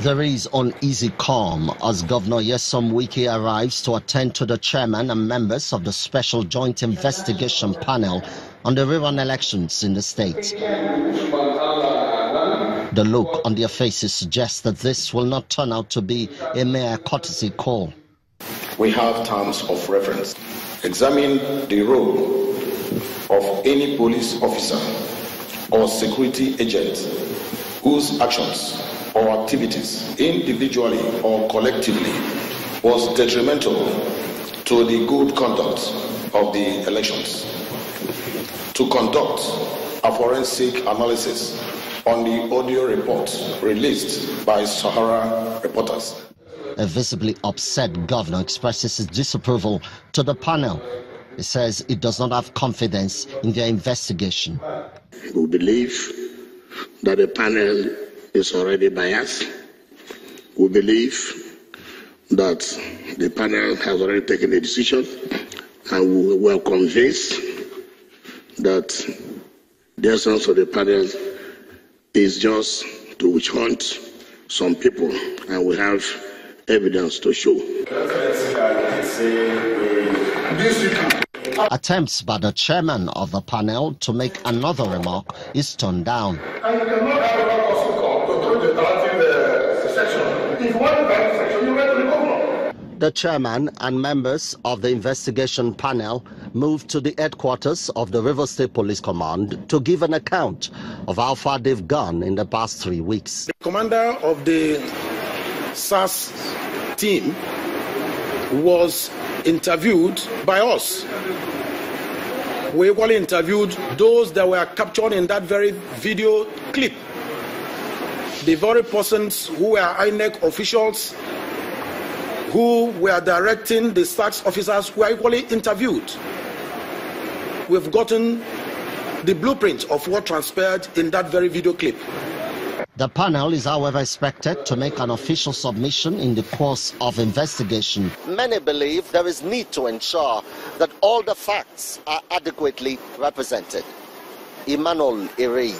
There is uneasy calm as Governor Nyesom Wike arrives to attend to the chairman and members of the Special Joint Investigation Panel on the rerun elections in the state. The look on their faces suggests that this will not turn out to be a mere courtesy call. We have terms of reference. Examine the role of any police officer or security agent whose actions or activities, individually or collectively, was detrimental to the good conduct of the elections. To conduct a forensic analysis on the audio report released by Sahara reporters. A visibly upset governor expresses his disapproval to the panel. He says it does not have confidence in their investigation. We believe that the panel is already biased. We believe that the panel has already taken a decision, and we were convinced that the essence of the panel is just to witch hunt some people, and we have evidence to show. Attempts by the chairman of the panel to make another remark is turned down. The chairman and members of the investigation panel moved to the headquarters of the River State Police Command to give an account of how far they've gone in the past three weeks. The commander of the SARS team was interviewed by us. We equally interviewed those that were captured in that very video clip. The very persons who were INEC officials who were directing the SARS officers were equally interviewed. We've gotten the blueprint of what transpired in that very video clip. The panel is, however, expected to make an official submission in the course of investigation. Many believe there is need to ensure that all the facts are adequately represented. Emmanuel Ere,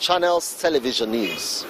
Channels Television News.